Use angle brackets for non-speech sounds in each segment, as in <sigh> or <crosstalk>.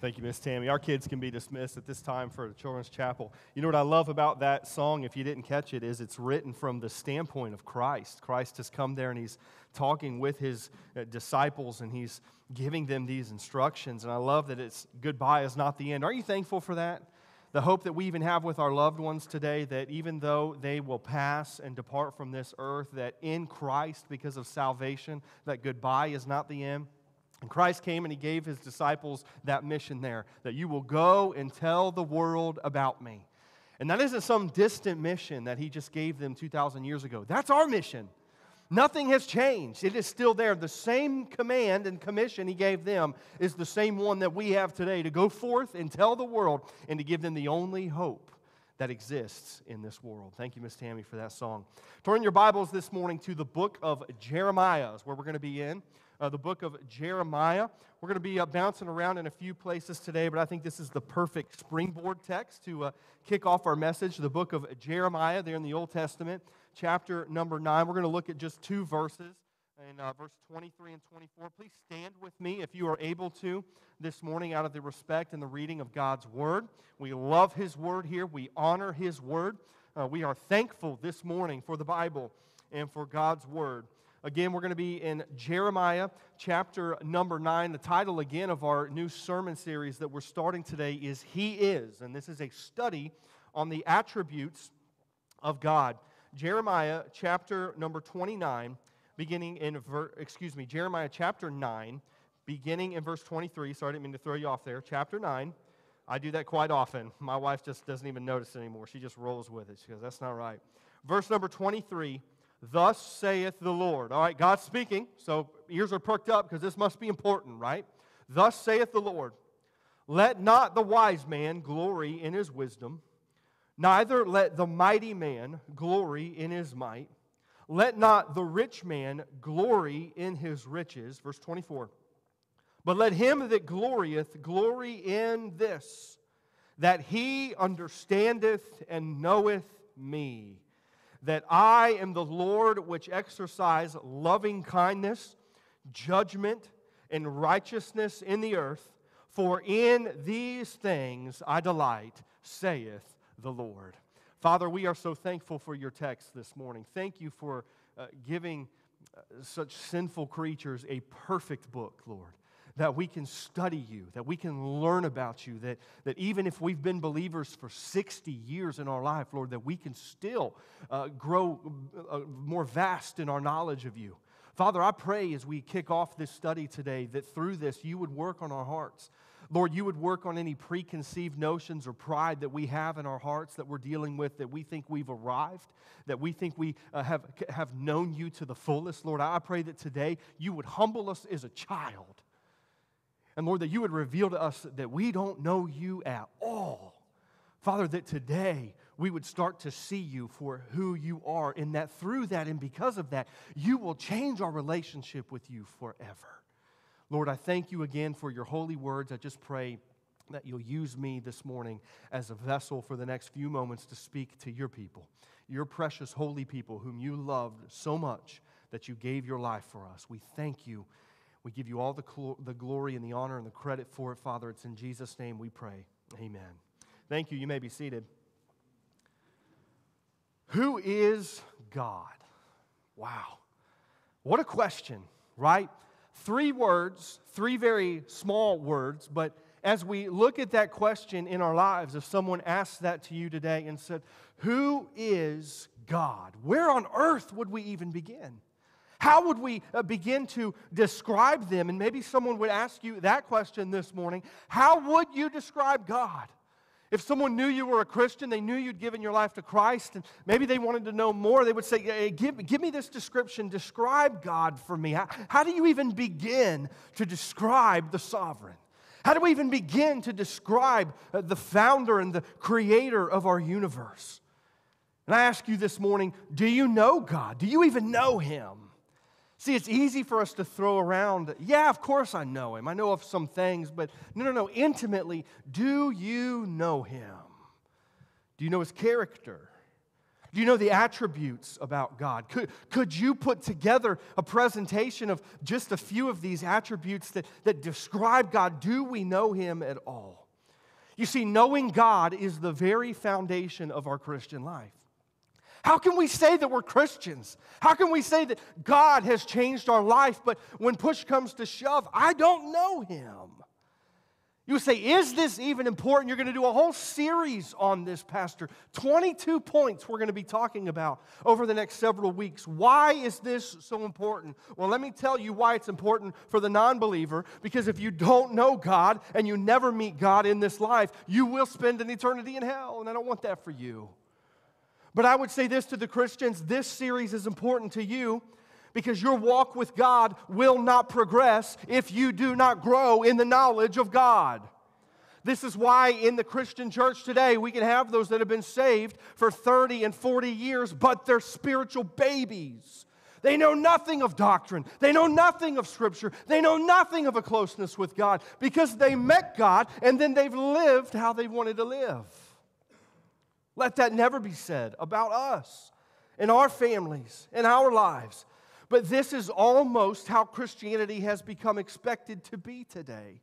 Thank you, Miss Tammy. Our kids can be dismissed at this time for the Children's Chapel. You know what I love about that song, if you didn't catch it, is it's written from the standpoint of Christ. Christ has come there and he's talking with his uh, disciples and he's giving them these instructions. And I love that it's goodbye is not the end. Are you thankful for that? The hope that we even have with our loved ones today that even though they will pass and depart from this earth, that in Christ, because of salvation, that goodbye is not the end. And Christ came and he gave his disciples that mission there that you will go and tell the world about me. And that isn't some distant mission that he just gave them 2,000 years ago. That's our mission. Nothing has changed. It is still there. The same command and commission he gave them is the same one that we have today to go forth and tell the world and to give them the only hope that exists in this world. Thank you, Miss Tammy, for that song. Turn your Bibles this morning to the book of Jeremiah, is where we're going to be in uh, the book of Jeremiah. We're going to be uh, bouncing around in a few places today, but I think this is the perfect springboard text to uh, kick off our message. The book of Jeremiah, there in the Old Testament, chapter number 9. We're going to look at just two verses in uh, verse 23 and 24. Please stand with me if you are able to this morning out of the respect and the reading of God's word. We love his word here, we honor his word. Uh, we are thankful this morning for the Bible and for God's word. Again, we're going to be in Jeremiah chapter number 9. The title, again, of our new sermon series that we're starting today is He Is. And this is a study on the attributes of God. Jeremiah chapter number 29, beginning in, ver- excuse me, Jeremiah chapter 9, beginning in verse 23. Sorry, I didn't mean to throw you off there. Chapter 9. I do that quite often. My wife just doesn't even notice anymore. She just rolls with it. She goes, That's not right. Verse number 23 Thus saith the Lord. All right, God's speaking, so ears are perked up because this must be important, right? Thus saith the Lord Let not the wise man glory in his wisdom, neither let the mighty man glory in his might. Let not the rich man glory in his riches. Verse 24. But let him that glorieth glory in this, that he understandeth and knoweth me that I am the Lord which exercise loving kindness, judgment, and righteousness in the earth. For in these things I delight, saith the Lord. Father, we are so thankful for your text this morning. Thank you for uh, giving uh, such sinful creatures a perfect book, Lord that we can study you, that we can learn about you, that, that even if we've been believers for 60 years in our life, Lord, that we can still uh, grow uh, more vast in our knowledge of you. Father, I pray as we kick off this study today that through this you would work on our hearts. Lord, you would work on any preconceived notions or pride that we have in our hearts that we're dealing with, that we think we've arrived, that we think we uh, have, have known you to the fullest. Lord, I pray that today you would humble us as a child and Lord, that you would reveal to us that we don't know you at all. Father, that today we would start to see you for who you are, and that through that and because of that, you will change our relationship with you forever. Lord, I thank you again for your holy words. I just pray that you'll use me this morning as a vessel for the next few moments to speak to your people, your precious holy people whom you loved so much that you gave your life for us. We thank you we give you all the, cl- the glory and the honor and the credit for it, Father. It's in Jesus' name we pray. Amen. Thank you. You may be seated. Who is God? Wow. What a question, right? Three words, three very small words, but as we look at that question in our lives, if someone asked that to you today and said, Who is God? Where on earth would we even begin? How would we uh, begin to describe them? And maybe someone would ask you that question this morning. How would you describe God? If someone knew you were a Christian, they knew you'd given your life to Christ, and maybe they wanted to know more, they would say, hey, give, give me this description. Describe God for me. How, how do you even begin to describe the sovereign? How do we even begin to describe uh, the founder and the creator of our universe? And I ask you this morning do you know God? Do you even know Him? See, it's easy for us to throw around, yeah, of course I know him. I know of some things, but no, no, no. Intimately, do you know him? Do you know his character? Do you know the attributes about God? Could, could you put together a presentation of just a few of these attributes that, that describe God? Do we know Him at all? You see, knowing God is the very foundation of our Christian life. How can we say that we're Christians? How can we say that God has changed our life, but when push comes to shove, I don't know Him? You say, Is this even important? You're going to do a whole series on this, Pastor. 22 points we're going to be talking about over the next several weeks. Why is this so important? Well, let me tell you why it's important for the non believer. Because if you don't know God and you never meet God in this life, you will spend an eternity in hell. And I don't want that for you. But I would say this to the Christians this series is important to you because your walk with God will not progress if you do not grow in the knowledge of God. This is why in the Christian church today we can have those that have been saved for 30 and 40 years, but they're spiritual babies. They know nothing of doctrine. They know nothing of Scripture. They know nothing of a closeness with God because they met God and then they've lived how they wanted to live. Let that never be said about us and our families and our lives. But this is almost how Christianity has become expected to be today.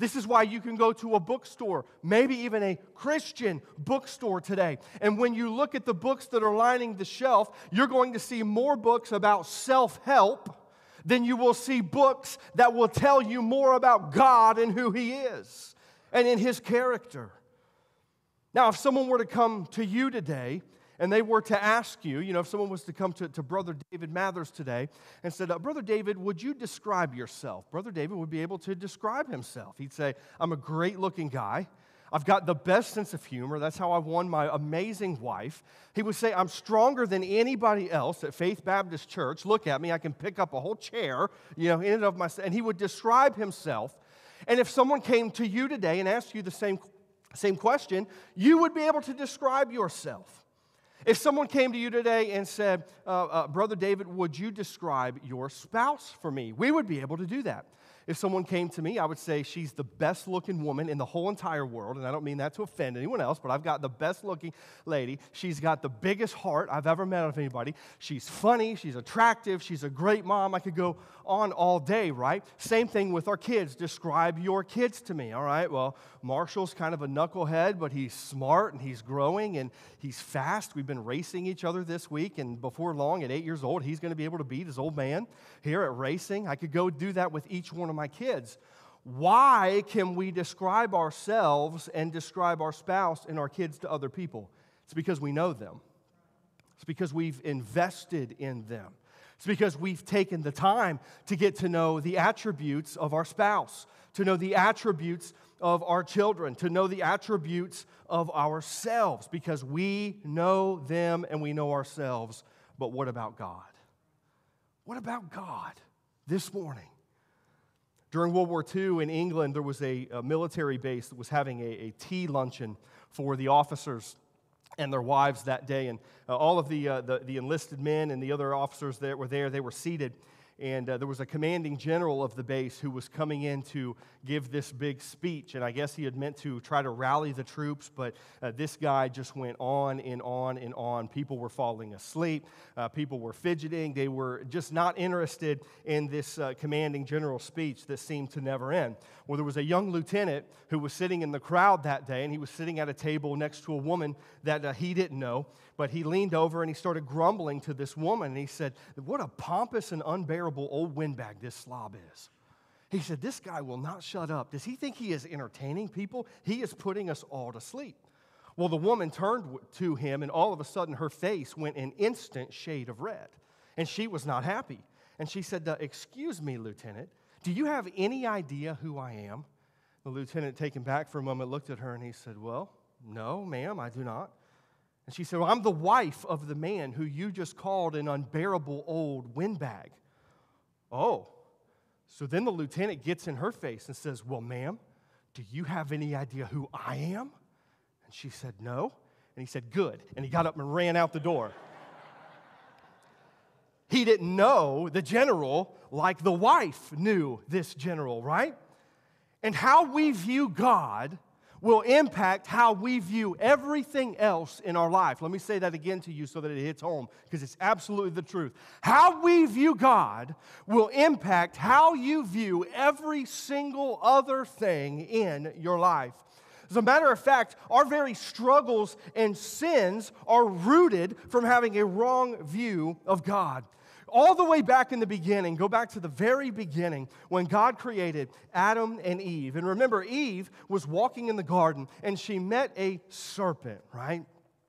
This is why you can go to a bookstore, maybe even a Christian bookstore today. And when you look at the books that are lining the shelf, you're going to see more books about self help than you will see books that will tell you more about God and who He is and in His character. Now, if someone were to come to you today and they were to ask you, you know, if someone was to come to, to Brother David Mathers today and said, uh, Brother David, would you describe yourself? Brother David would be able to describe himself. He'd say, I'm a great looking guy. I've got the best sense of humor. That's how I won my amazing wife. He would say, I'm stronger than anybody else at Faith Baptist Church. Look at me. I can pick up a whole chair, you know, in and of myself. And he would describe himself. And if someone came to you today and asked you the same, same question, you would be able to describe yourself. If someone came to you today and said, uh, uh, Brother David, would you describe your spouse for me? We would be able to do that. If someone came to me, I would say she's the best looking woman in the whole entire world. And I don't mean that to offend anyone else, but I've got the best looking lady. She's got the biggest heart I've ever met of anybody. She's funny, she's attractive, she's a great mom. I could go on all day, right? Same thing with our kids. Describe your kids to me, all right? Well, Marshall's kind of a knucklehead, but he's smart and he's growing and he's fast. We've been racing each other this week, and before long, at eight years old, he's going to be able to beat his old man here at racing. I could go do that with each one of my kids. Why can we describe ourselves and describe our spouse and our kids to other people? It's because we know them. It's because we've invested in them. It's because we've taken the time to get to know the attributes of our spouse, to know the attributes of our children, to know the attributes of ourselves, because we know them and we know ourselves. But what about God? What about God this morning? During World War II in England, there was a, a military base that was having a, a tea luncheon for the officers and their wives that day. And uh, all of the, uh, the, the, enlisted men and the other officers that were there, they were seated. And uh, there was a commanding general of the base who was coming in to give this big speech. And I guess he had meant to try to rally the troops, but uh, this guy just went on and on and on. People were falling asleep, uh, people were fidgeting. They were just not interested in this uh, commanding general speech that seemed to never end. Well, there was a young lieutenant who was sitting in the crowd that day, and he was sitting at a table next to a woman that uh, he didn't know. But he leaned over and he started grumbling to this woman, and he said, What a pompous and unbearable old windbag this slob is. He said, This guy will not shut up. Does he think he is entertaining people? He is putting us all to sleep. Well, the woman turned to him, and all of a sudden her face went an instant shade of red. And she was not happy. And she said, Excuse me, Lieutenant, do you have any idea who I am? The lieutenant, taken back for a moment, looked at her and he said, Well, no, ma'am, I do not. And she said, Well, I'm the wife of the man who you just called an unbearable old windbag. Oh, so then the lieutenant gets in her face and says, Well, ma'am, do you have any idea who I am? And she said, No. And he said, Good. And he got up and ran out the door. <laughs> he didn't know the general like the wife knew this general, right? And how we view God will impact how we view everything else in our life. Let me say that again to you so that it hits home because it's absolutely the truth. How we view God will impact how you view every single other thing in your life. As a matter of fact, our very struggles and sins are rooted from having a wrong view of God all the way back in the beginning, go back to the very beginning when God created Adam and Eve. And remember, Eve was walking in the garden and she met a serpent, right?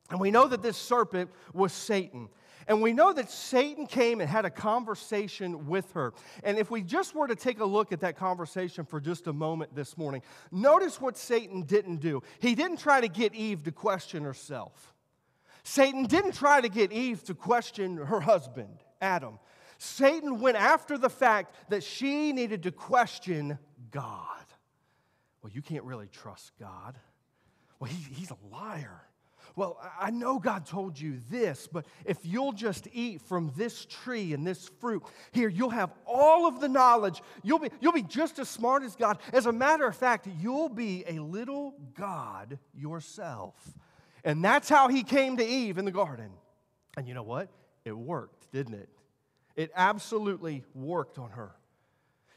And we know that this serpent was Satan. And we know that Satan came and had a conversation with her. And if we just were to take a look at that conversation for just a moment this morning, notice what Satan didn't do. He didn't try to get Eve to question herself. Satan didn't try to get Eve to question her husband. Adam. Satan went after the fact that she needed to question God. Well, you can't really trust God. Well, he, he's a liar. Well, I know God told you this, but if you'll just eat from this tree and this fruit, here, you'll have all of the knowledge. You'll be, you'll be just as smart as God. As a matter of fact, you'll be a little God yourself. And that's how he came to Eve in the garden. And you know what? It worked, didn't it? It absolutely worked on her.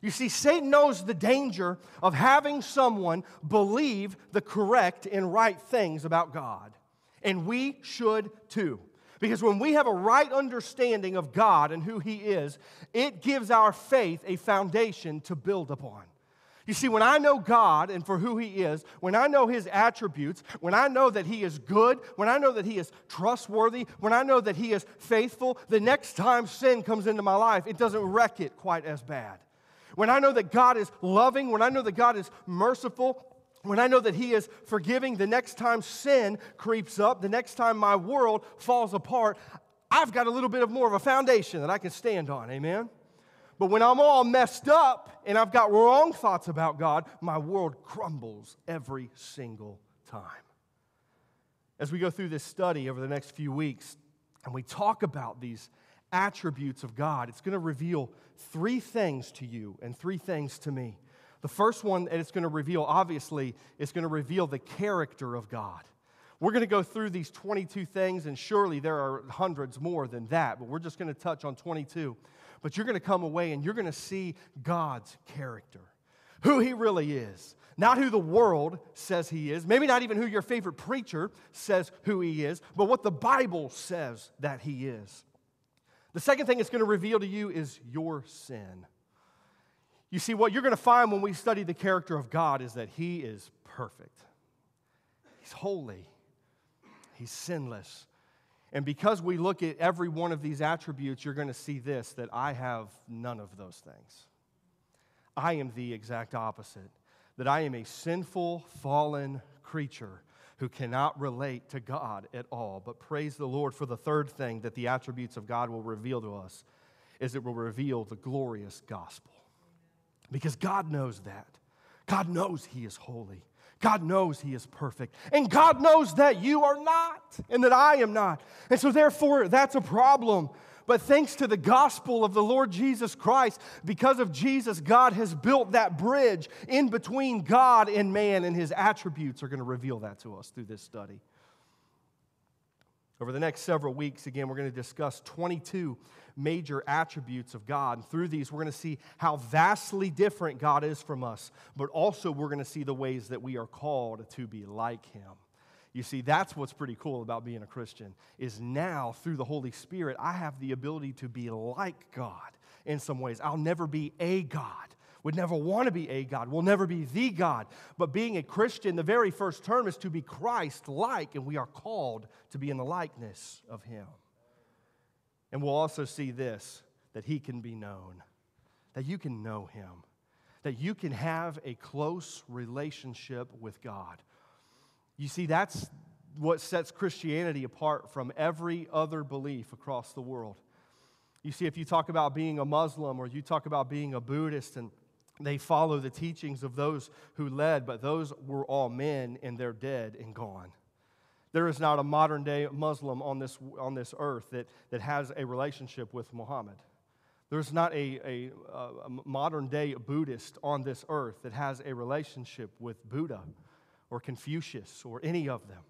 You see, Satan knows the danger of having someone believe the correct and right things about God. And we should too. Because when we have a right understanding of God and who He is, it gives our faith a foundation to build upon. You see, when I know God and for who He is, when I know His attributes, when I know that He is good, when I know that He is trustworthy, when I know that He is faithful, the next time sin comes into my life, it doesn't wreck it quite as bad. When I know that God is loving, when I know that God is merciful, when I know that He is forgiving, the next time sin creeps up, the next time my world falls apart, I've got a little bit of more of a foundation that I can stand on. Amen? But when I'm all messed up and I've got wrong thoughts about God, my world crumbles every single time. As we go through this study over the next few weeks and we talk about these attributes of God, it's going to reveal three things to you and three things to me. The first one that it's going to reveal, obviously, is going to reveal the character of God. We're going to go through these 22 things, and surely there are hundreds more than that, but we're just going to touch on 22 but you're going to come away and you're going to see God's character, who He really is. Not who the world says He is, maybe not even who your favorite preacher says who He is, but what the Bible says that He is. The second thing it's going to reveal to you is your sin. You see, what you're going to find when we study the character of God is that He is perfect, He's holy, He's sinless. And because we look at every one of these attributes, you're going to see this that I have none of those things. I am the exact opposite. That I am a sinful, fallen creature who cannot relate to God at all. But praise the Lord for the third thing that the attributes of God will reveal to us is it will reveal the glorious gospel. Because God knows that. God knows He is holy. God knows He is perfect. And God knows that you are not and that I am not. And so, therefore, that's a problem. But thanks to the gospel of the Lord Jesus Christ, because of Jesus, God has built that bridge in between God and man, and His attributes are going to reveal that to us through this study. Over the next several weeks, again, we're going to discuss 22 major attributes of God. And through these, we're going to see how vastly different God is from us, but also we're going to see the ways that we are called to be like Him. You see, that's what's pretty cool about being a Christian, is now through the Holy Spirit, I have the ability to be like God in some ways. I'll never be a God would never want to be a God, will never be the God. But being a Christian, the very first term is to be Christ like, and we are called to be in the likeness of Him. And we'll also see this that He can be known, that you can know Him, that you can have a close relationship with God. You see, that's what sets Christianity apart from every other belief across the world. You see, if you talk about being a Muslim or you talk about being a Buddhist and they follow the teachings of those who led, but those were all men and they're dead and gone. There is not a modern day Muslim on this, on this earth that, that has a relationship with Muhammad. There's not a, a, a modern day Buddhist on this earth that has a relationship with Buddha or Confucius or any of them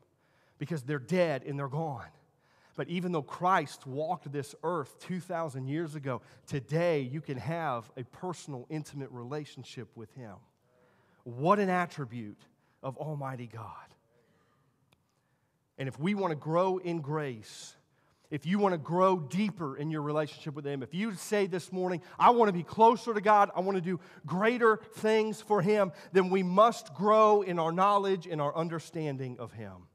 because they're dead and they're gone. But even though Christ walked this earth 2,000 years ago, today you can have a personal, intimate relationship with Him. What an attribute of Almighty God. And if we want to grow in grace, if you want to grow deeper in your relationship with Him, if you say this morning, I want to be closer to God, I want to do greater things for Him, then we must grow in our knowledge and our understanding of Him.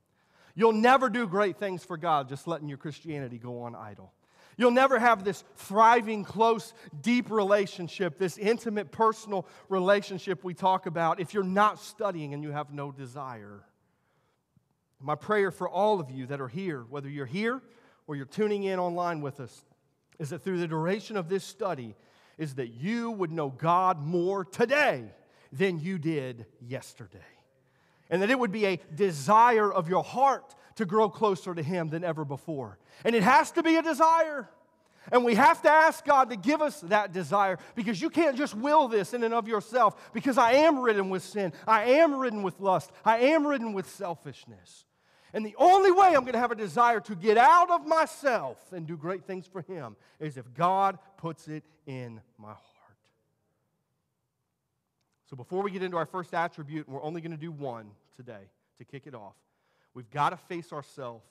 You'll never do great things for God just letting your Christianity go on idle. You'll never have this thriving, close, deep relationship, this intimate, personal relationship we talk about if you're not studying and you have no desire. My prayer for all of you that are here, whether you're here or you're tuning in online with us, is that through the duration of this study, is that you would know God more today than you did yesterday and that it would be a desire of your heart to grow closer to Him than ever before. And it has to be a desire. And we have to ask God to give us that desire because you can't just will this in and of yourself because I am ridden with sin. I am ridden with lust. I am ridden with selfishness. And the only way I'm going to have a desire to get out of myself and do great things for Him is if God puts it in my heart. So before we get into our first attribute, and we're only going to do one today to kick it off, we've got to face ourselves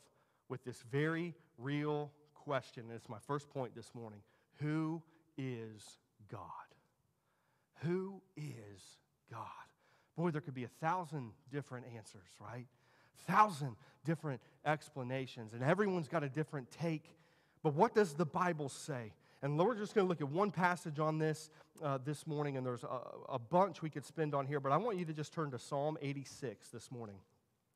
with this very real question. And it's my first point this morning. Who is God? Who is God? Boy, there could be a thousand different answers, right? Thousand different explanations, and everyone's got a different take. But what does the Bible say? And we're just going to look at one passage on this uh, this morning, and there's a, a, bunch we could spend on here, but I want you to just turn to Psalm 86 this morning.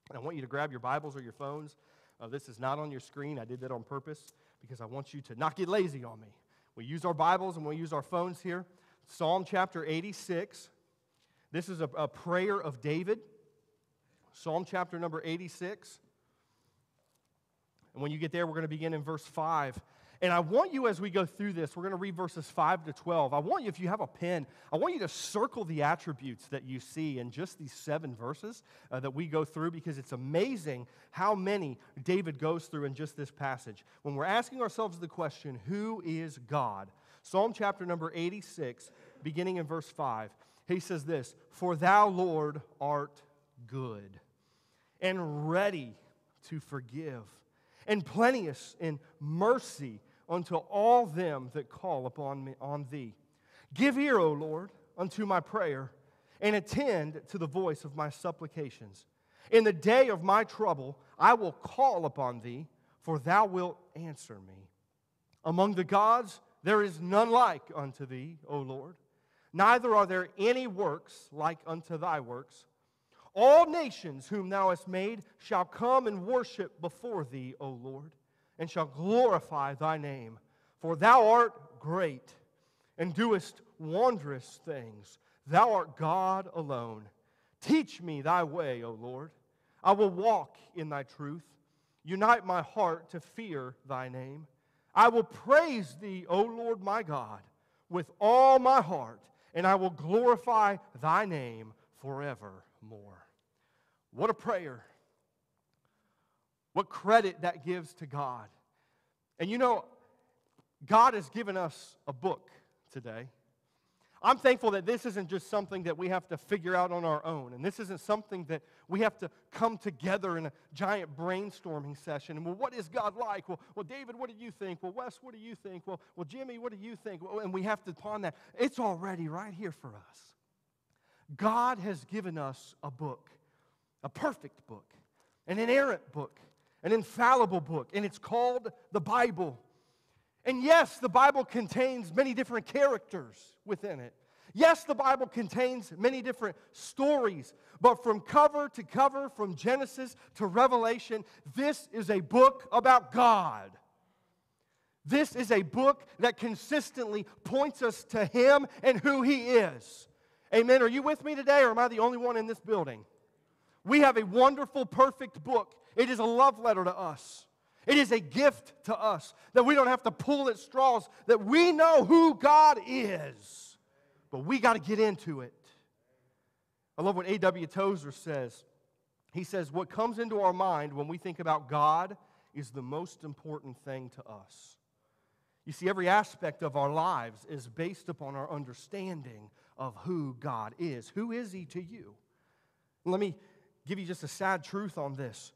And I want you to grab your Bibles or your phones. Uh, this is not on your screen. I did that on purpose because I want you to not get lazy on me. We use our Bibles and we use our phones here. Psalm chapter 86. This is a, a prayer of David. Psalm chapter number 86. And when you get there, we're going to begin in verse 5. And I want you, as we go through this, we're going to read verses 5 to 12. I want you, if you have a pen, I want you to circle the attributes that you see in just these seven verses uh, that we go through because it's amazing how many David goes through in just this passage. When we're asking ourselves the question, who is God? Psalm chapter number 86, beginning in verse 5, he says this For thou, Lord, art good and ready to forgive, and plenteous in mercy unto all them that call upon me on thee. Give ear, O Lord, unto my prayer, and attend to the voice of my supplications. In the day of my trouble, I will call upon thee, for thou wilt answer me. Among the gods, there is none like unto thee, O Lord, neither are there any works like unto thy works. All nations whom thou hast made shall come and worship before thee, O Lord and shall glorify thy name. For thou art great and doest wondrous things. Thou art God alone. Teach me thy way, O Lord. I will walk in thy truth. Unite my heart to fear thy name. I will praise thee, O Lord my God, with all my heart, and I will glorify thy name forevermore. What a prayer! What credit that gives to God. And you know, God has given us a book today. I'm thankful that this isn't just something that we have to figure out on our own. And this isn't something that we have to come together in a giant brainstorming session. And well, what is God like? Well, well, David, what do you think? Well, Wes, what do you think? Well, well, Jimmy, what do you think? And we have to pawn that. It's already right here for us. God has given us a book, a perfect book, an inerrant book an infallible book, and it's called the Bible. And yes, the Bible contains many different characters within it. Yes, the Bible contains many different stories, but from cover to cover, from Genesis to Revelation, this is a book about God. This is a book that consistently points us to Him and who He is. Amen. Are you with me today, or am I the only one in this building? We have a wonderful, perfect book it is a love letter to us. It is a gift to us that we don't have to pull at straws, that we know who God is, but we got to get into it. I love what A.W. Tozer says. He says, What comes into our mind when we think about God is the most important thing to us. You see, every aspect of our lives is based upon our understanding of who God is. Who is He to you? Let me give you just a sad truth on this.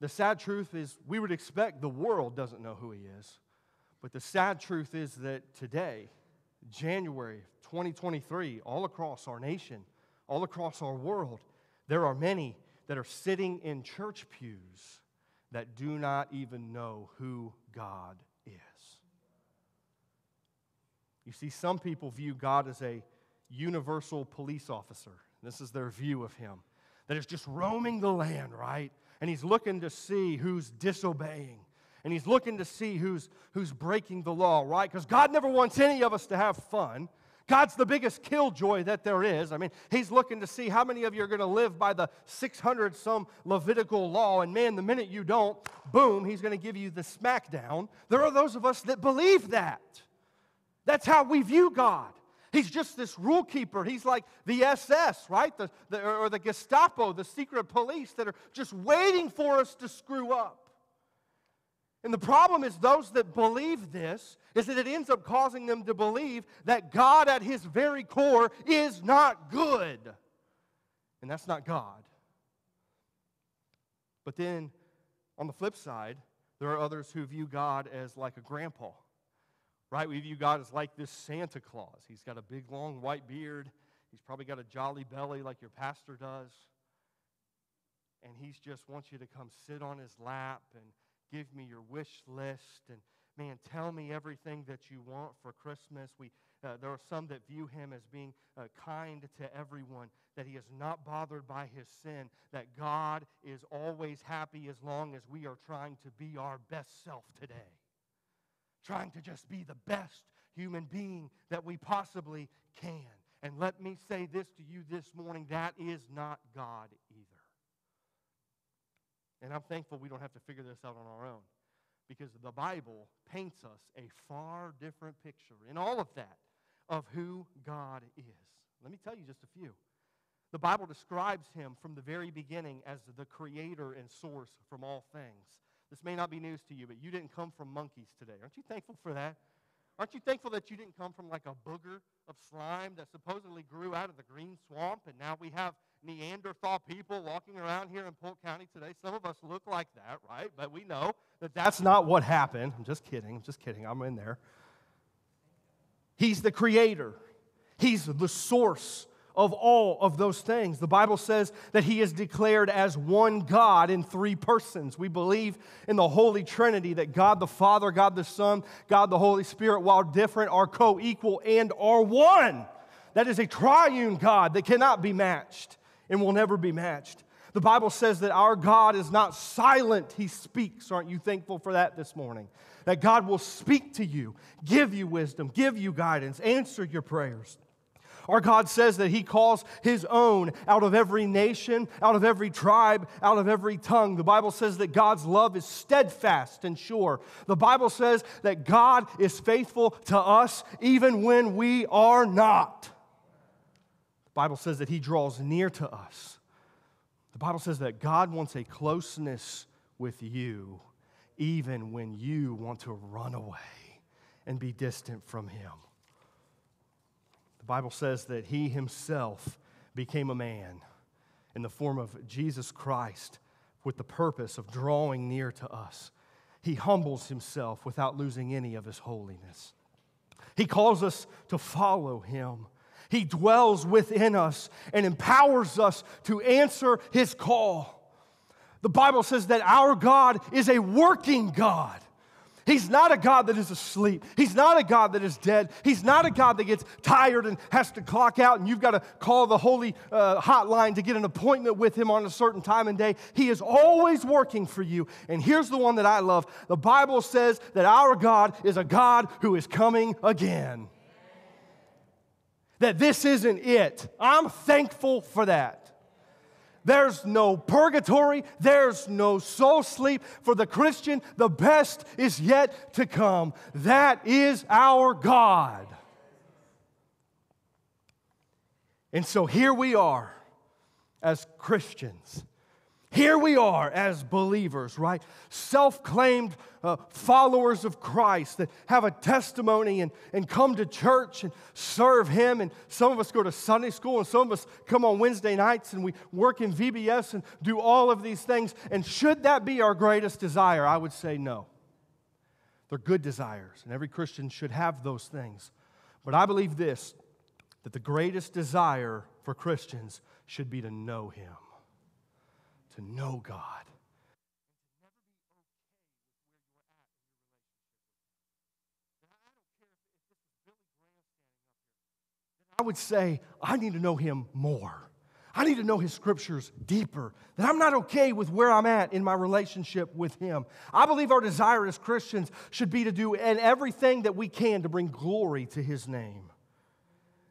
The sad truth is we would expect the world doesn't know who He is. But the sad truth is that today, January 2023, all across our nation, all across our world, there are many that are sitting in church pews that do not even know who God is. You see, some people view God as a universal police officer. This is their view of him, that is just roaming the land, right? And he's looking to see who's disobeying. And he's looking to see who's, who's breaking the law, right? Because God never wants any of us to have fun. God's the biggest killjoy that there is. I mean, He's looking to see how many of you are going to live by the 600 some Levitical law. And man, the minute you don't, boom, He's going to give you the smackdown. There are those of us that believe that. That's how we view God. He's just this rule keeper. He's like the SS, right? The, the, or the Gestapo, the secret police that are just waiting for us to screw up. And the problem is, those that believe this, is that it ends up causing them to believe that God at his very core is not good. And that's not God. But then, on the flip side, there are others who view God as like a grandpa, right? We view God as like this Santa Claus. He's got a big, long white beard. He's probably got a jolly belly like your pastor does. And he just wants you to come sit on his lap and give me your wish list and man tell me everything that you want for christmas we uh, there are some that view him as being uh, kind to everyone that he is not bothered by his sin that god is always happy as long as we are trying to be our best self today trying to just be the best human being that we possibly can and let me say this to you this morning that is not god either and I'm thankful we don't have to figure this out on our own because the Bible paints us a far different picture in all of that of who God is. Let me tell you just a few. The Bible describes him from the very beginning as the creator and source from all things. This may not be news to you, but you didn't come from monkeys today. Aren't you thankful for that? Aren't you thankful that you didn't come from like a booger of slime that supposedly grew out of the green swamp and now we have Neanderthal people walking around here in Polk County today. Some of us look like that, right? But we know that that's not what happened. I'm just kidding. I'm just kidding. I'm in there. He's the creator, He's the source of all of those things. The Bible says that He is declared as one God in three persons. We believe in the Holy Trinity that God the Father, God the Son, God the Holy Spirit, while different, are co equal and are one. That is a triune God that cannot be matched and will never be matched. The Bible says that our God is not silent, He speaks. Aren't you thankful for that this morning? That God will speak to you, give you wisdom, give you guidance, answer your prayers. Our God says that He calls His own out of every nation, out of every tribe, out of every tongue. The Bible says that God's love is steadfast and sure. The Bible says that God is faithful to us even when we are not. The Bible says that he draws near to us. The Bible says that God wants a closeness with you even when you want to run away and be distant from him. The Bible says that he himself became a man in the form of Jesus Christ with the purpose of drawing near to us. He humbles himself without losing any of his holiness. He calls us to follow him. He dwells within us and empowers us to answer His call. The Bible says that our God is a working God. He's not a God that is asleep. He's not a God that is dead. He's not a God that gets tired and has to clock out and you've got to call the holy uh, hotline to get an appointment with Him on a certain time and day. He is always working for you. And here's the one that I love the Bible says that our God is a God who is coming again that this isn't it. I'm thankful for that. There's no purgatory, there's no soul sleep. For the Christian, the best is yet to come. That is our God. And so here we are as Christians, Here we are as believers, right? Self claimed uh, followers of Christ that have a testimony and, and come to church and serve Him. And some of us go to Sunday school, and some of us come on Wednesday nights and we work in VBS and do all of these things. And should that be our greatest desire? I would say no. They're good desires, and every Christian should have those things. But I believe this that the greatest desire for Christians should be to know Him to know God. I would say, I need to know him more. I need to know his scriptures deeper. That I'm not okay with where I'm at in my relationship with him. I believe our desire as Christians should be to do and everything that we can to bring glory to his name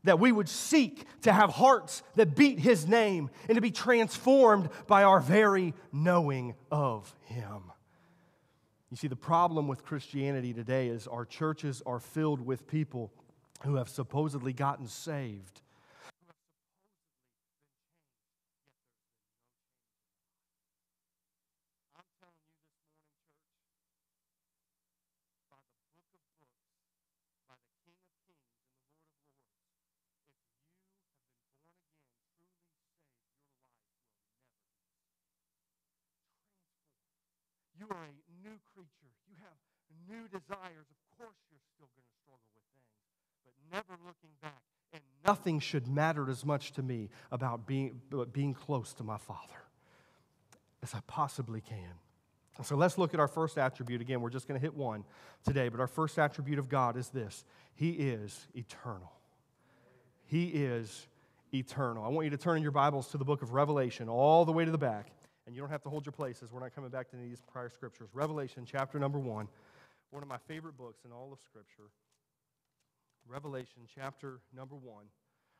that we would seek to have hearts that beat his name and to be transformed by our very knowing of him. You see, the problem with Christianity today is our churches are filled with people who have supposedly gotten saved You are a new creature. You have new desires. Of course, you're still going to struggle with things, but never looking back. And nothing should matter as much to me about being, being close to my Father as I possibly can. So let's look at our first attribute. Again, we're just going to hit one today, but our first attribute of God is this He is eternal. He is eternal. I want you to turn in your Bibles to the book of Revelation, all the way to the back and you don't have to hold your places. We're not coming back to these prior scriptures. Revelation chapter number one, one of my favorite books in all of Scripture. Revelation chapter number one.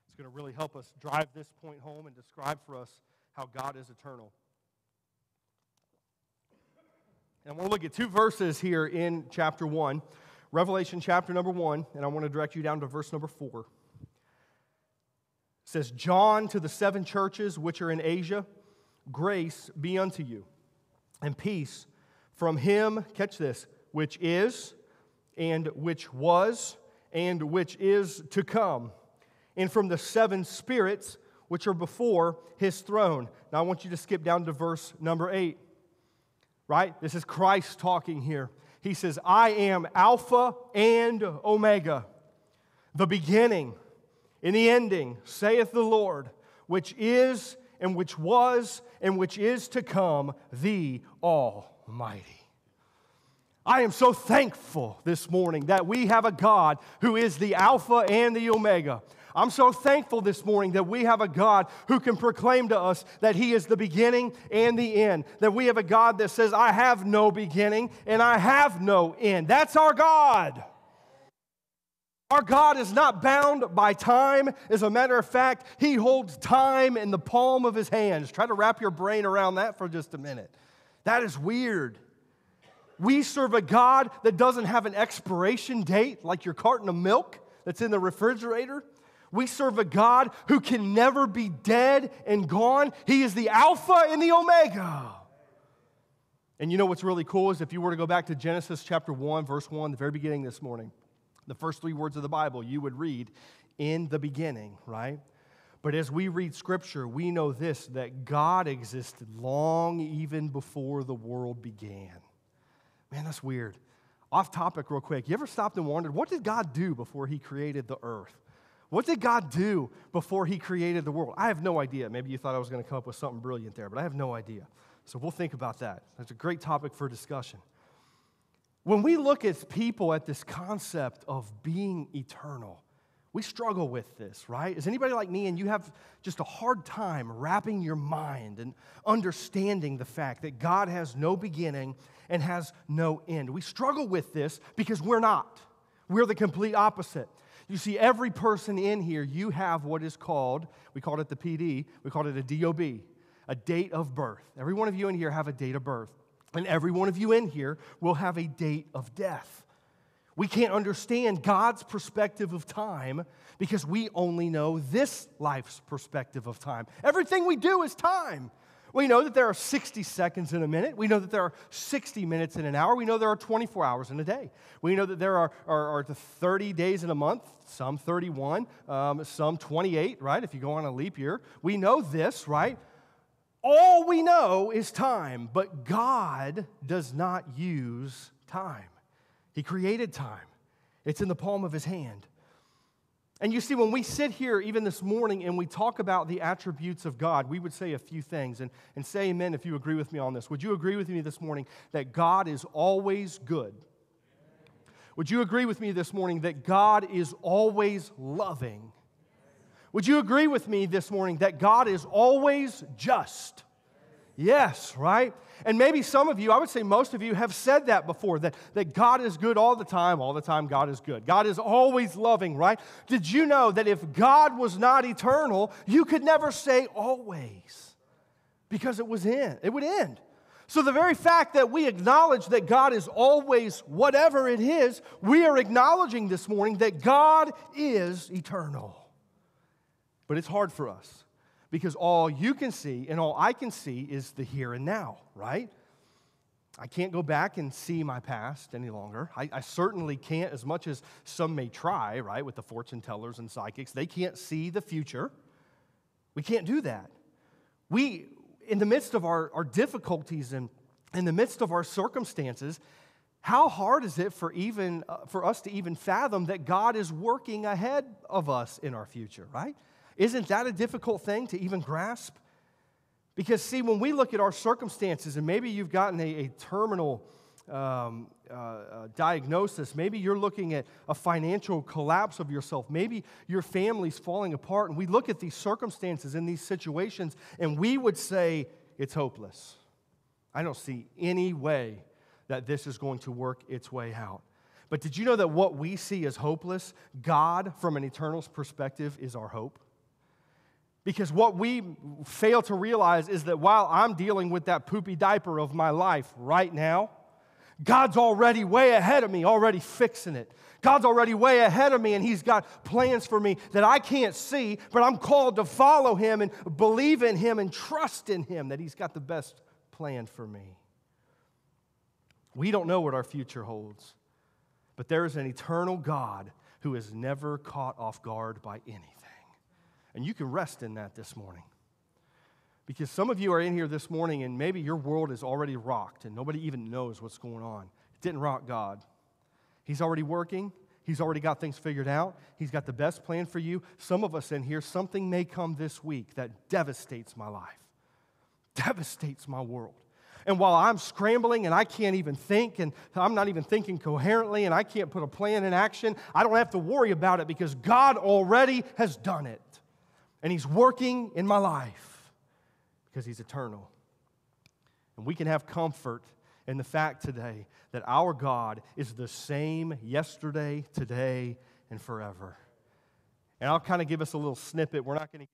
It's going to really help us drive this point home and describe for us how God is eternal. And I want to look at two verses here in chapter 1. Revelation chapter number 1, and I want to direct you down to verse number 4. It says, John to the seven churches which are in Asia Grace be unto you, and peace from him, catch this, which is, and which was, and which is to come, and from the seven spirits which are before his throne. Now I want you to skip down to verse number eight, right? This is Christ talking here. He says, I am Alpha and Omega, the beginning and the ending, saith the Lord, which is and which was and which is to come, the Almighty. I am so thankful this morning that we have a God who is the Alpha and the Omega. I'm so thankful this morning that we have a God who can proclaim to us that He is the beginning and the end. That we have a God that says, I have no beginning and I have no end. That's our God. Our God is not bound by time. As a matter of fact, He holds time in the palm of His hands. Try to wrap your brain around that for just a minute. That is weird. We serve a God that doesn't have an expiration date like your carton of milk that's in the refrigerator. We serve a God who can never be dead and gone. He is the Alpha and the Omega. And you know what's really cool is if you were to go back to Genesis chapter 1, verse 1, the very beginning this morning the first three words of the Bible, you would read, in the beginning, right? But as we read scripture, we know this that God existed long even before the world began. Man, that's weird. Off topic, real quick. You ever stopped and wondered, what did God do before He created the earth? What did God do before He created the world? I have no idea. Maybe you thought I was going to come up with something brilliant there, but I have no idea. So we'll think about that. That's a great topic for discussion. When we look at people at this concept of being eternal, we struggle with this, right? Is anybody like me and you have just a hard time wrapping your mind and understanding the fact that God has no beginning and has no end? We struggle with this because we're not. We're the complete opposite. You see, every person in here, you have what is called, we called it the PD, we called it a DOB, a date of birth. Every one of you in here have a date of birth. And every one of you in here will have a date of death. We can't understand God's perspective of time because we only know this life's perspective of time. Everything we do is time. We know that there are 60 seconds in a minute. We know that there are 60 minutes in an hour. We know there are 24 hours in a day. We know that there are, are, are 30 days in a month, some 31, um, some 28, right? If you go on a leap year. We know this, right? All we know is time, but God does not use time. He created time, it's in the palm of His hand. And you see, when we sit here even this morning and we talk about the attributes of God, we would say a few things and, and say amen if you agree with me on this. Would you agree with me this morning that God is always good? Would you agree with me this morning that God is always loving? Would you agree with me this morning that God is always just? Yes, right? And maybe some of you, I would say most of you, have said that before that, that God is good all the time. All the time, God is good. God is always loving, right? Did you know that if God was not eternal, you could never say always because it was in, it would end. So, the very fact that we acknowledge that God is always whatever it is, we are acknowledging this morning that God is eternal. But it's hard for us because all you can see and all I can see is the here and now, right? I can't go back and see my past any longer. I, I, certainly can't, as much as some may try, right, with the fortune tellers and psychics. They can't see the future. We can't do that. We, in the midst of our, our difficulties and in the midst of our circumstances, how hard is it for even uh, for us to even fathom that God is working ahead of us in our future, right? Isn't that a difficult thing to even grasp? Because, see, when we look at our circumstances, and maybe you've gotten a, a terminal um, uh, uh, diagnosis, maybe you're looking at a financial collapse of yourself, maybe your family's falling apart, and we look at these circumstances in these situations, and we would say, it's hopeless. I don't see any way that this is going to work its way out. But did you know that what we see as hopeless, God, from an eternal perspective, is our hope? Because what we fail to realize is that while I'm dealing with that poopy diaper of my life right now, God's already way ahead of me, already fixing it. God's already way ahead of me, and He's got plans for me that I can't see, but I'm called to follow Him and believe in Him and trust in Him that He's got the best plan for me. We don't know what our future holds, but there is an eternal God who is never caught off guard by anything. And you can rest in that this morning. Because some of you are in here this morning and maybe your world is already rocked and nobody even knows what's going on. It didn't rock God. He's already working, He's already got things figured out. He's got the best plan for you. Some of us in here, something may come this week that devastates my life, <laughs> devastates my world. And while I'm scrambling and I can't even think and I'm not even thinking coherently and I can't put a plan in action, I don't have to worry about it because God already has done it and He's working in my life because He's eternal. And we can have comfort in the fact today that our God is the same yesterday, today, and forever. And I'll kind of give us a little snippet. We're not going to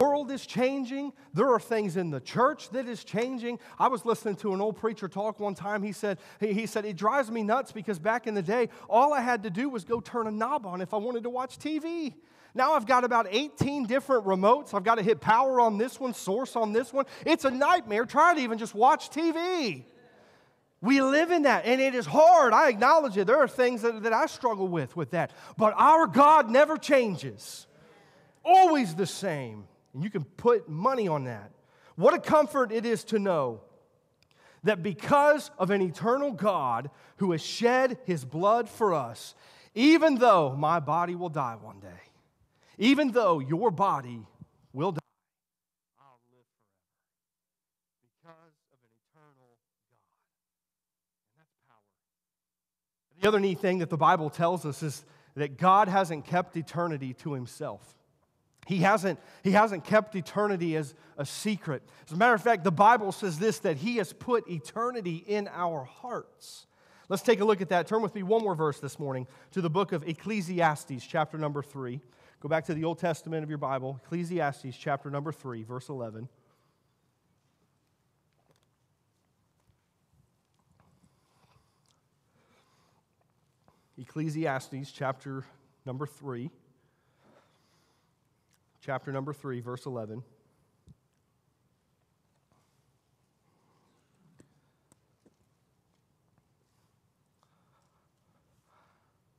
world is changing. There are things in the church that is changing. I was listening to an old preacher talk one time. He said, he said, it drives me nuts because back in the day, all I had to do was go turn a knob on if I wanted to watch TV. Now I've got about 18 different remotes. I've got to hit power on this one, source on this one. It's a nightmare trying to even just watch TV. We live in that, and it is hard. I acknowledge it. There are things that, that I struggle with with that. But our God never changes, always the same. And you can put money on that. What a comfort it is to know that because of an eternal God who has shed his blood for us, even though my body will die one day, even though your body will die, I'll live forever because of an eternal God. And that's. The other neat thing that the Bible tells us is that God hasn't kept eternity to himself. He hasn't, he hasn't kept eternity as a secret. As a matter of fact, the Bible says this that He has put eternity in our hearts. Let's take a look at that. Turn with me one more verse this morning to the book of Ecclesiastes, chapter number three. Go back to the Old Testament of your Bible, Ecclesiastes chapter number 3, verse 11. Ecclesiastes chapter number 3. Chapter number 3, verse 11.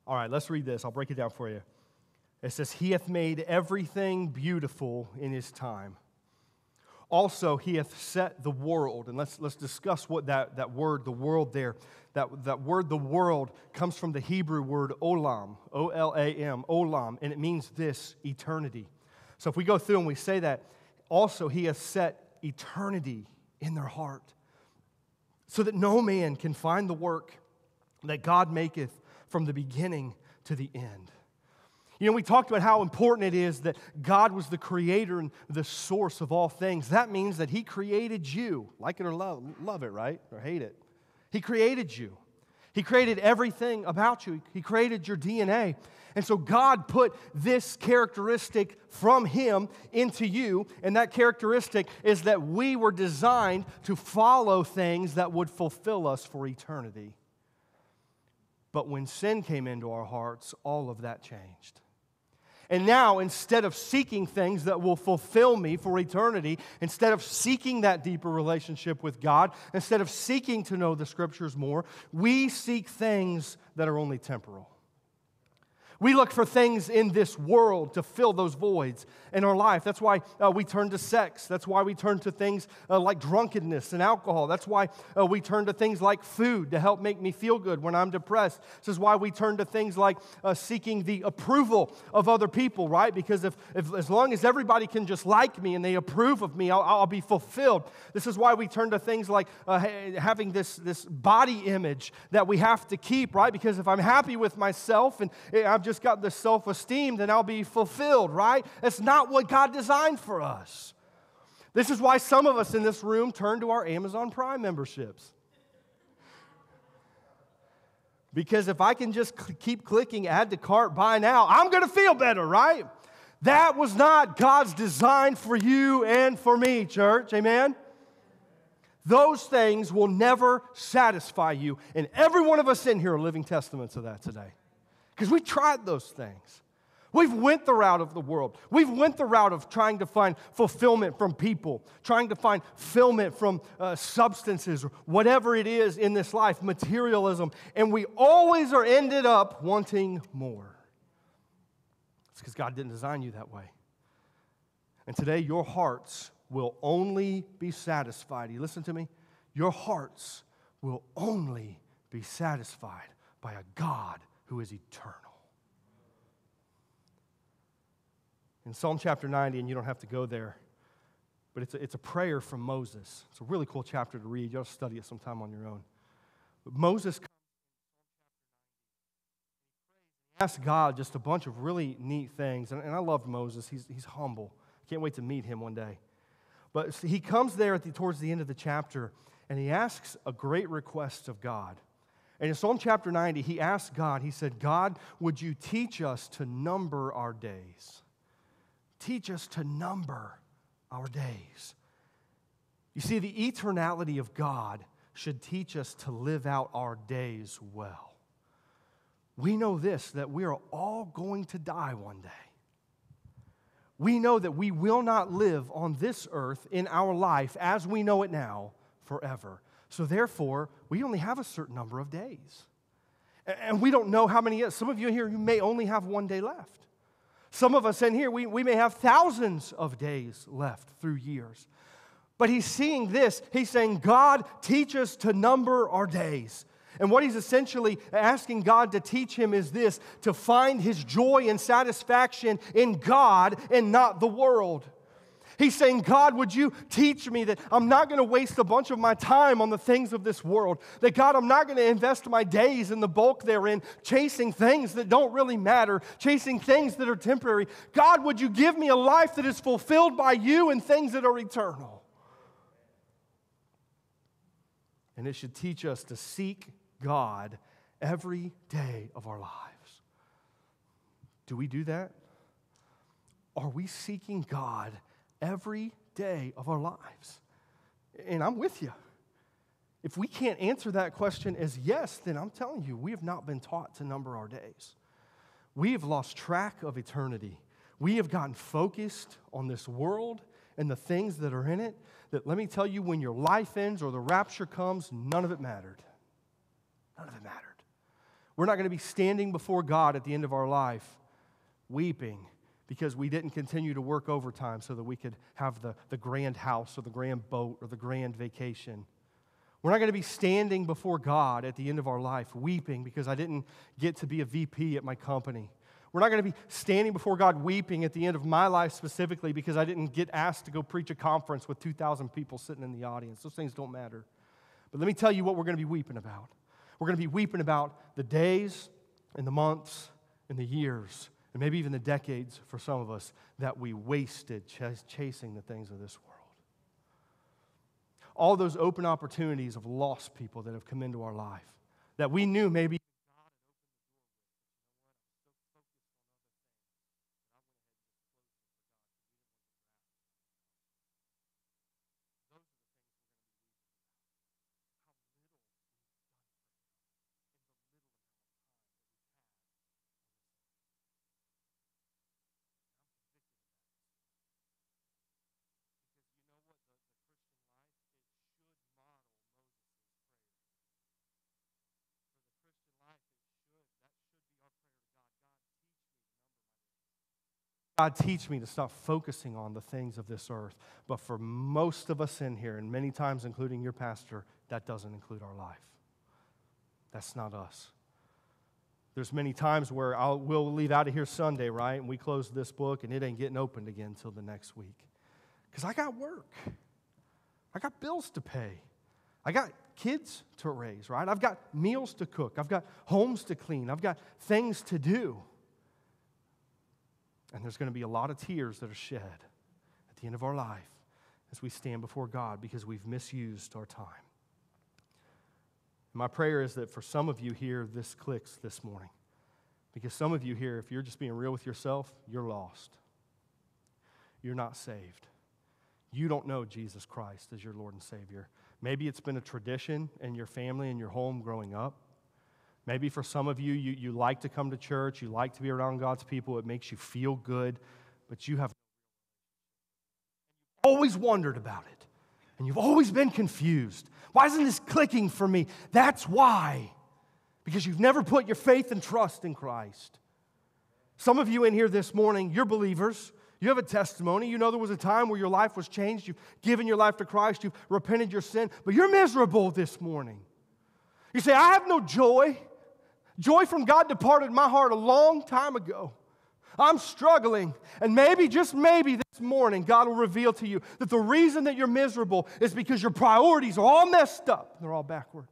All right, let's read this. I'll break it down for you. It says, He hath made everything beautiful in His time. Also, He hath set the world. And let's, let's discuss what that, that word, the world there, that, that word, the world, comes from the Hebrew word olam, O L A M, olam, and it means this eternity. So if we go through and we say that, also, He has set eternity in their heart so that no man can find the work that God maketh from the beginning to the end. You know, we talked about how important it is that God was the creator and the source of all things. That means that He created you. Like it or love, love it, right? Or hate it. He created you. He created everything about you. He created your DNA. And so God put this characteristic from Him into you. And that characteristic is that we were designed to follow things that would fulfill us for eternity. But when sin came into our hearts, all of that changed. And now, instead of seeking things that will fulfill me for eternity, instead of seeking that deeper relationship with God, instead of seeking to know the scriptures more, we seek things that are only temporal. We look for things in this world to fill those voids in our life. That's why uh, we turn to sex. That's why we turn to things uh, like drunkenness and alcohol. That's why uh, we turn to things like food to help make me feel good when I'm depressed. This is why we turn to things like uh, seeking the approval of other people, right? Because if, if, as long as everybody can just like me and they approve of me, I'll, I'll be fulfilled. This is why we turn to things like uh, having this, this body image that we have to keep, right? Because if I'm happy with myself and eh, I'm just got the self esteem, then I'll be fulfilled, right? That's not what God designed for us. This is why some of us in this room turn to our Amazon Prime memberships. Because if I can just cl- keep clicking add to cart, buy now, I'm going to feel better, right? That was not God's design for you and for me, church. Amen? Those things will never satisfy you. And every one of us in here are living testaments of that today because we tried those things. We've went the route of the world. We've went the route of trying to find fulfillment from people, trying to find fulfillment from uh, substances or whatever it is in this life, materialism, and we always are ended up wanting more. It's because God didn't design you that way. And today, your hearts will only be satisfied. You listen to me? Your hearts will only be satisfied by a God who is eternal. In Psalm chapter 90, and you don't have to go there, but it's a, it's a prayer from Moses. It's a really cool chapter to read. You'll study it sometime on your own. But Moses asked God just a bunch of really neat things. And, and I love Moses. He's, he's humble. Can't wait to meet him one day. But he comes there at the, towards the end of the chapter and he asks a great request of God. And in Psalm chapter 90, he asked God, he said, God, would you teach us to number our days? Teach us to number our days. You see, the eternality of God should teach us to live out our days well. We know this that we are all going to die one day. We know that we will not live on this earth in our life as we know it now forever. So therefore, we only have a certain number of days. And we don't know how many is. Some of you here, you may only have one day left. Some of us in here, we, we may have thousands of days left through years. But he's seeing this. He's saying, God, teach us to number our days. And what he's essentially asking God to teach him is this to find his joy and satisfaction in God and not the world. He's saying, God, would you teach me that I'm not going to waste a bunch of my time on the things of this world? That, God, I'm not going to invest my days in the bulk therein chasing things that don't really matter, chasing things that are temporary. God, would you give me a life that is fulfilled by you and things that are eternal? And it should teach us to seek God every day of our lives. Do we do that? are we seeking God every day of our lives? And I'm with you. If we can't answer that question as yes, then I'm telling you, we have not been taught to number our days. We have lost track of eternity. We have gotten focused on this world and the things that are in it. That let me tell you, when your life ends or the rapture comes, none of it mattered. None of it mattered. We're not going to be standing before God at the end of our life weeping because we didn't continue to work overtime so that we could have the, the grand house or the grand boat or the grand vacation. We're not going to be standing before God at the end of our life weeping because I didn't get to be a VP at my company. We're not going to be standing before God weeping at the end of my life specifically because I didn't get asked to go preach a conference with 2,000 people sitting in the audience. Those things don't matter. But let me tell you what we're going to be weeping about. We're going to be weeping about the days and the months and the years and maybe even the decades for some of us that we wasted ch- chasing the things of this world. All those open opportunities of lost people that have come into our life that we knew maybe God, teach me to stop focusing on the things of this earth. But for most of us in here, and many times including your pastor, that doesn't include our life. That's not us. There's many times where I'll, we'll leave out of here Sunday, right? And we close this book and it ain't getting opened again until the next week. Because I got work, I got bills to pay, I got kids to raise, right? I've got meals to cook, I've got homes to clean, I've got things to do. And there's going to be a lot of tears that are shed at the end of our life as we stand before God because we've misused our time. My prayer is that for some of you here, this clicks this morning. Because some of you here, if you're just being real with yourself, you're lost. You're not saved. You don't know Jesus Christ as your Lord and Savior. Maybe it's been a tradition in your family and your home growing up. Maybe for some of you, you, you like to come to church, you like to be around God's people, it makes you feel good, but you have always wondered about it. And you've always been confused. Why isn't this clicking for me? That's why. Because you've never put your faith and trust in Christ. Some of you in here this morning, you're believers. You have a testimony. You know there was a time where your life was changed. You've given your life to Christ. You've repented your sin, but you're miserable this morning. You say, I have no joy. Joy from God departed my heart a long time ago. I'm struggling. And maybe, just maybe this morning, God will reveal to you that the reason that you're miserable is because your priorities are all messed up. They're all backward.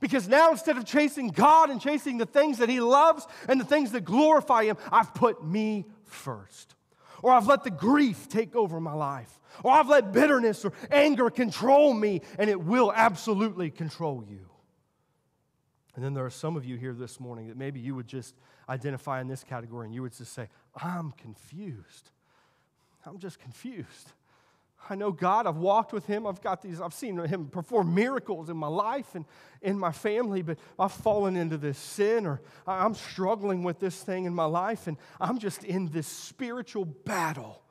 Because now, instead of chasing God and chasing the things that He loves and the things that glorify Him, I've put me first. Or I've let the grief take over my life. Or I've let bitterness or anger control me, and it will absolutely control you. And then there are some of you here this morning that maybe you would just identify in this category and you would just say, I'm confused. I'm just confused. I know God, I've walked with Him, I've got these, I've seen Him perform miracles in my life and in my family, but I've fallen into this sin or I'm struggling with this thing in my life and I'm just in this spiritual battle.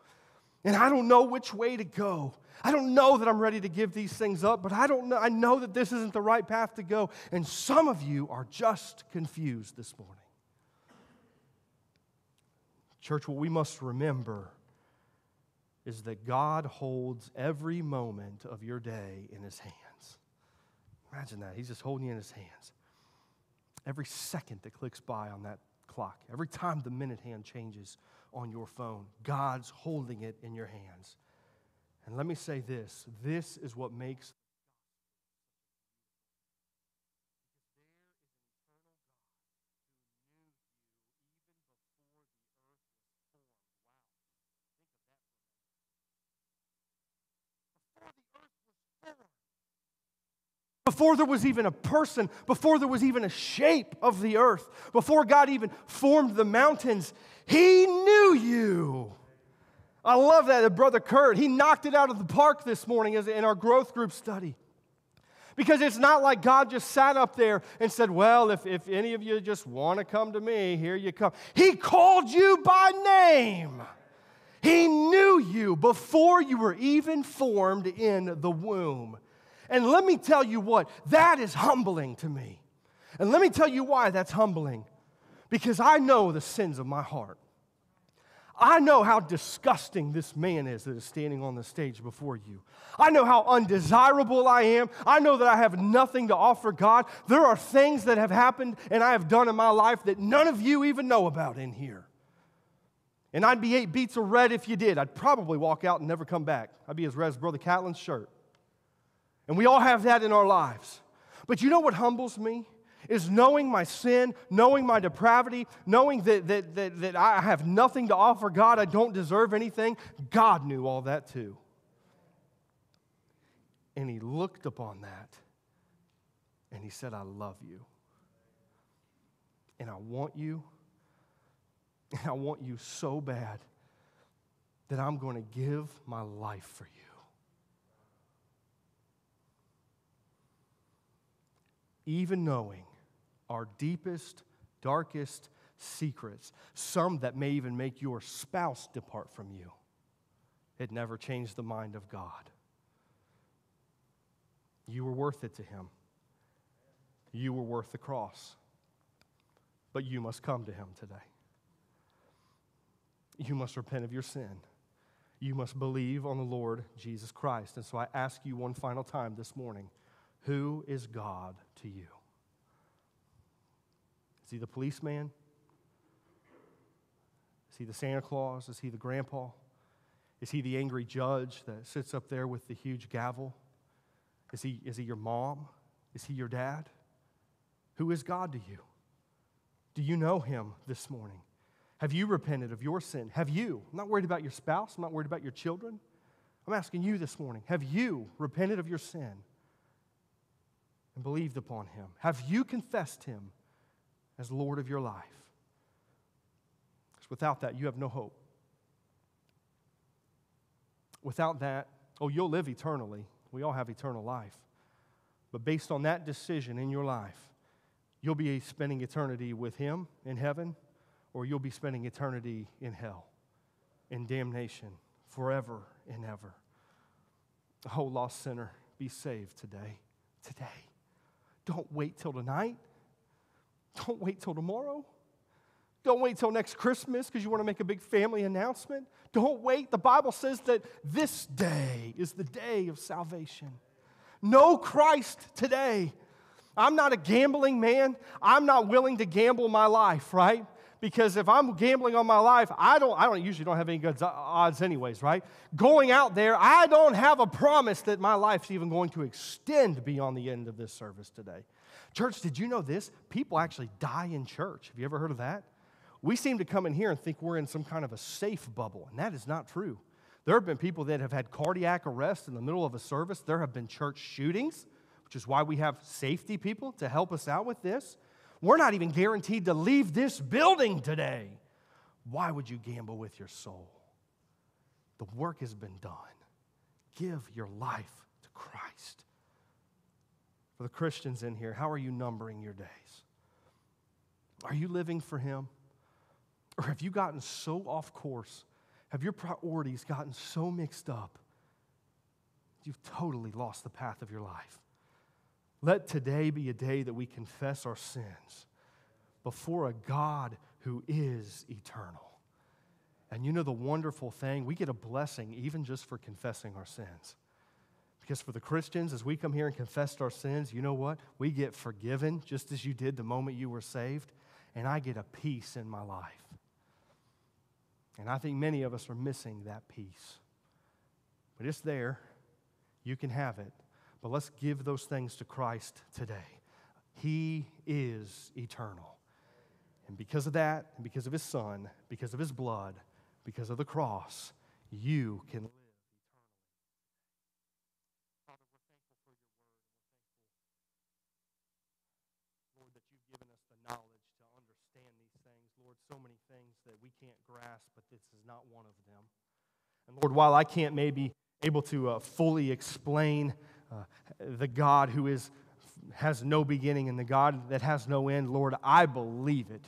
And I don't know which way to go. I don't know that I'm ready to give these things up, but I don't know. I know that this isn't the right path to go. And some of you are just confused this morning. Church, what we must remember is that God holds every moment of your day in his hands. Imagine that. He's just holding you in his hands. Every second that clicks by on that clock, every time the minute hand changes on your phone, God's holding it in your hands. And let me say this this is what makes before there was even a person, before there was even a shape of the earth, before God even formed the mountains, He knew you. I love that, Brother Kurt. He knocked it out of the park this morning in our growth group study. Because it's not like God just sat up there and said, Well, if, if any of you just want to come to me, here you come. He called you by name. He knew you before you were even formed in the womb. And let me tell you what, that is humbling to me. And let me tell you why that's humbling. Because I know the sins of my heart. I know how disgusting this man is that is standing on the stage before you. I know how undesirable I am. I know that I have nothing to offer God. There are things that have happened and I have done in my life that none of you even know about in here. And I'd be eight beats of red if you did. I'd probably walk out and never come back. I'd be as red as Brother Catlin's shirt. And we all have that in our lives. But you know what humbles me? Is knowing my sin, knowing my depravity, knowing that, that, that, that I have nothing to offer God, I don't deserve anything. God knew all that too. And He looked upon that and He said, I love you. And I want you. <laughs> And I want you so bad that I'm going to give my life for you. even knowing our deepest, darkest secrets, some that may even make your spouse depart from you. It never changed the mind of God. You were worth it to Him. You were worth the cross. But you must come to Him today. You must repent of your sin. You must believe on the Lord Jesus Christ. And so I ask you one final time this morning who is God to you? Is he the policeman? Is he the Santa Claus? Is he the grandpa? Is he the angry judge that sits up there with the huge gavel? Is he, is he your mom? Is he your dad? Who is God to you? Do you know him this morning? Have you repented of your sin? Have you? I'm not worried about your spouse. I'm not worried about your children. I'm asking you this morning have you repented of your sin? and believed upon him? Have you confessed him as Lord of your life? Because without that, you have no hope. Without that, oh, you'll live eternally. We all have eternal life. But based on that decision in your life, you'll be spending eternity with him in heaven, or you'll be spending eternity in hell, in damnation, forever and ever. Oh, lost sinner, be saved today. Today. Don't wait till tonight. Don't wait till tomorrow. Don't wait till next Christmas because you want to make a big family announcement. Don't wait. The Bible says that this day is the day of salvation. Know Christ today. I'm not a gambling man. I'm not willing to gamble my life, right? because if I'm gambling on my life, I don't, I don't usually don't have any good odds anyways, right? Going out there, I don't have a promise that my life's even going to extend beyond the end of this service today. Church, did you know this? People actually die in church. Have you ever heard of that? We seem to come in here and think we're in some kind of a safe bubble, and that is not true. There have been people that have had cardiac arrest in the middle of a service. There have been church shootings, which is why we have safety people to help us out with this. We're not even guaranteed to leave this building today. Why would you gamble with your soul? The work has been done. Give your life to Christ. For the Christians in here, how are you numbering your days? Are you living for Him? Or have you gotten so off course? Have your priorities gotten so mixed up? You've totally lost the path of your life. Let today be a day that we confess our sins before a God who is eternal. And you know the wonderful thing? We get a blessing even just for confessing our sins. Because for the Christians, as we come here and confess our sins, you know what? We get forgiven just as you did the moment you were saved, and I get a peace in my life. And I think many of us are missing that peace. But it's there. You can have it. But let's give those things to Christ today. He is eternal. And because of that, and because of his son, because of his blood, because of the cross, you can live eternally. Father, we're thankful for your word. We're thankful, Lord, that you've given us the knowledge to understand these things. Lord, so many things that we can't grasp, but this is not one of them. And Lord, while I can't maybe able to uh, fully explain uh, the God who is, has no beginning and the God that has no end, Lord, I believe it.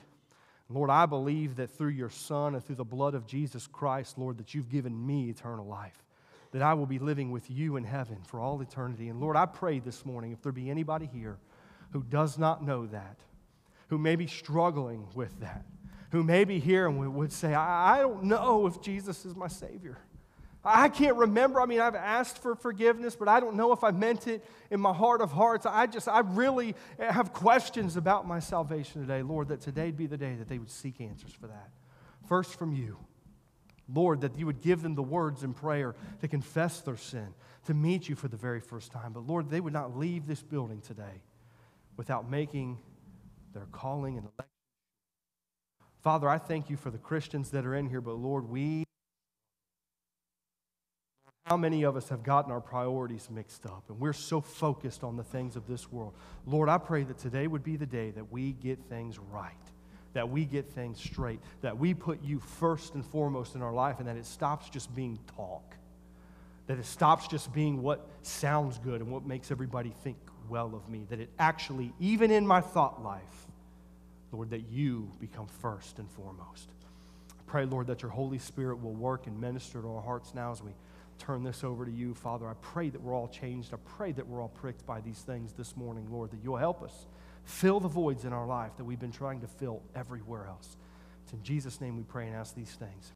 Lord, I believe that through your Son and through the blood of Jesus Christ, Lord, that you've given me eternal life, that I will be living with you in heaven for all eternity. And Lord, I pray this morning, if there be anybody here who does not know that, who may be struggling with that, who may be here and would say, I, don't know if Jesus is my Savior. I can't remember. I mean, I've asked for forgiveness, but I don't know if I meant it in my heart of hearts. I just, I really have questions about my salvation today. Lord, that today'd be the day that they would seek answers for that. First from you. Lord, that you would give them the words in prayer to confess their sin, to meet you for the very first time. But Lord, they would not leave this building today without making their calling and election. Father, I thank you for the Christians that are in here, but Lord, we how many of us have gotten our priorities mixed up and we're so focused on the things of this world? Lord, I pray that today would be the day that we get things right, that we get things straight, that we put you first and foremost in our life, and that it stops just being talk, that it stops just being what sounds good and what makes everybody think well of me, that it actually, even in my thought life, Lord, that you become first and foremost. I pray, Lord, that your Holy Spirit will work and minister to our hearts now as we turn this over to you, Father. I pray that we're all changed. I pray that we're all pricked by these things this morning, Lord, that you'll help us fill the voids in our life that we've been trying to fill everywhere else. It's in Jesus' name we pray and ask these things.